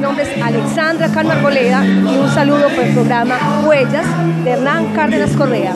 Mi nombre es Alexandra Carmarboleda y un saludo por el programa Huellas de Hernán Cárdenas Correa.